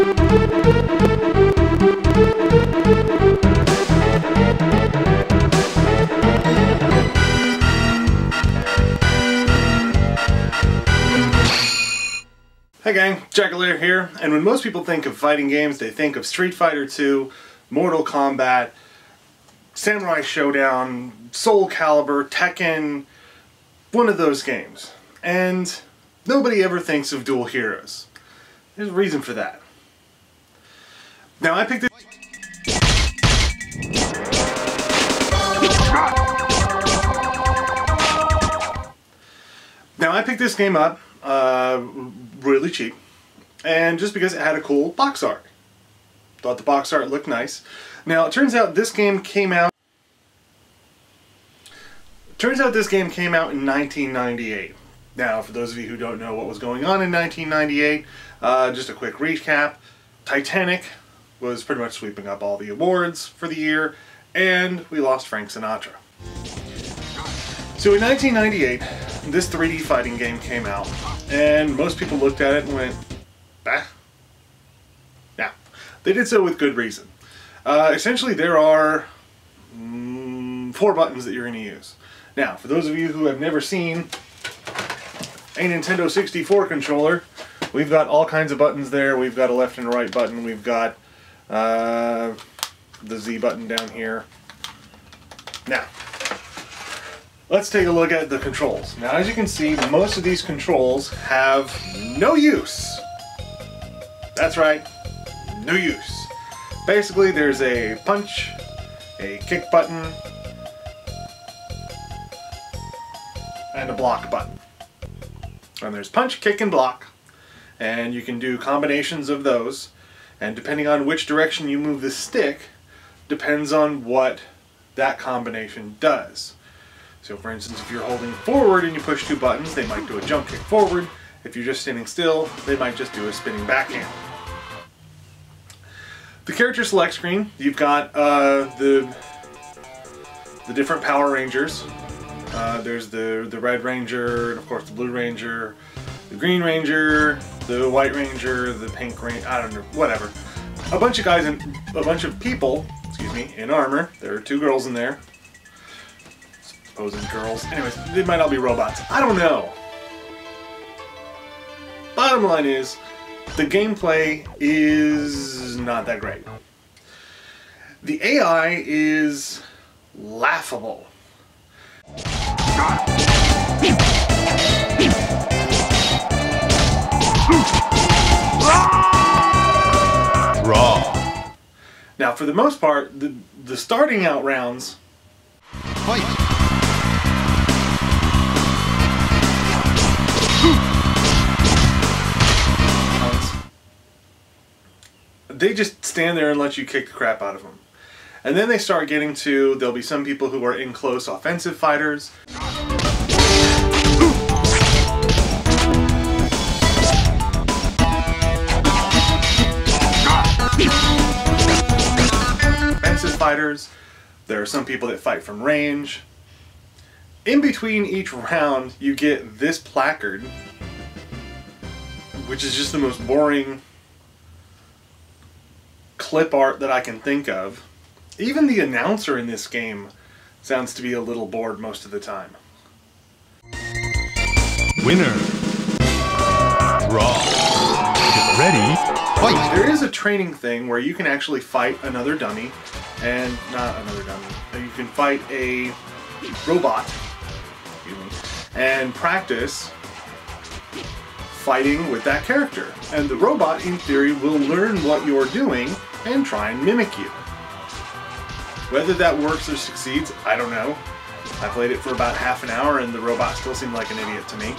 Hey gang, Jakalair here, and when most people think of fighting games, they think of Street Fighter 2, Mortal Kombat, Samurai Shodown, Soul Calibur, Tekken, one of those games. And nobody ever thinks of Dual Heroes. There's a reason for that. Now I picked this Now I picked this game up uh, really cheap, and just because it had a cool box art. Thought the box art looked nice. Now it turns out this game came out. Turns out this game came out in 1998. Now, for those of you who don't know what was going on in 1998, uh, just a quick recap. Titanic was pretty much sweeping up all the awards for the year, and we lost Frank Sinatra. So in 1998, this 3D fighting game came out, and most people looked at it and went, bah. Now, they did so with good reason. Uh, essentially, there are mm, four buttons that you're going to use. Now, for those of you who have never seen a Nintendo 64 controller, we've got all kinds of buttons there. We've got a left and right button. We've got uh, the Z button down here. Now, Let's take a look at the controls. Now as you can see, most of these controls have no use. That's right, no use. Basically there's a punch, a kick button, and a block button. And there's punch, kick, and block. And you can do combinations of those. And depending on which direction you move the stick, depends on what that combination does. So for instance, if you're holding forward and you push two buttons, they might do a jump kick forward. If you're just standing still, they might just do a spinning backhand. The character select screen, you've got uh, the the different Power Rangers. Uh, there's the the Red Ranger, and of course the Blue Ranger, the Green Ranger, the White Ranger, the Pink Ranger. I don't know, whatever. A bunch of guys and a bunch of people, excuse me, in armor. There are two girls in there supposed girls. Anyways, they might all be robots. I don't know. Bottom line is, the gameplay is not that great. The AI is laughable. For the most part, the, the starting out rounds... Fight! they just stand there and let you kick the crap out of them. And then they start getting to, there'll be some people who are in close offensive fighters. Fighters. There are some people that fight from range. In between each round, you get this placard, which is just the most boring clip art that I can think of. Even the announcer in this game sounds to be a little bored most of the time. Winner. Draw. Get ready. Fight. There is a training thing where you can actually fight another dummy, and not another dummy. You can fight a robot, and practice fighting with that character. And the robot, in theory, will learn what you're doing and try and mimic you. Whether that works or succeeds, I don't know. I played it for about half an hour and the robot still seemed like an idiot to me.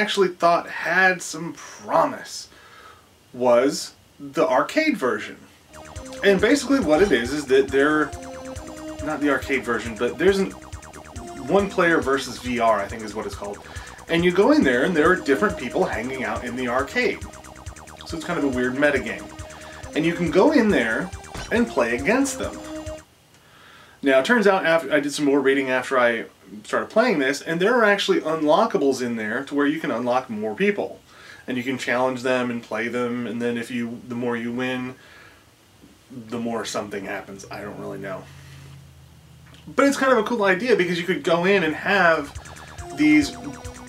Actually thought had some promise was the arcade version. And basically what it is is that they're not the arcade version, but there's an one player versus VR, I think is what it's called. And you go in there, and there are different people hanging out in the arcade. So it's kind of a weird metagame. And you can go in there and play against them. Now, it turns out after I did some more reading after I started playing this, and there are actually unlockables in there to where you can unlock more people, and you can challenge them and play them, and then if you, the more you win, the more something happens. I don't really know, but it's kind of a cool idea because you could go in and have these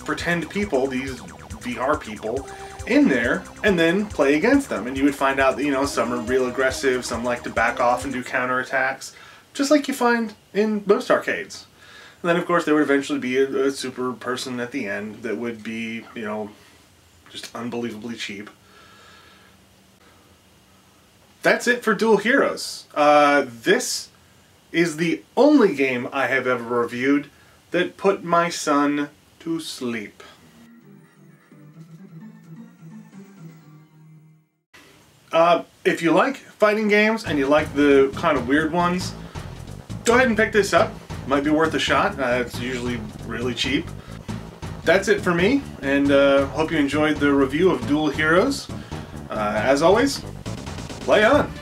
pretend people, these VR people, in there and then play against them. And you would find out that, you know, some are real aggressive, some like to back off and do counterattacks, just like you find in most arcades. And then, of course, there would eventually be a, a super person at the end that would be, you know, just unbelievably cheap. That's it for Dual Heroes. Uh, this is the only game I have ever reviewed that put my son to sleep. Uh, if you like fighting games and you like the kind of weird ones, go ahead and pick this up. Might be worth a shot. Uh, it's usually really cheap. That's it for me, and uh, hope you enjoyed the review of Dual Heroes. Uh, as always, play on!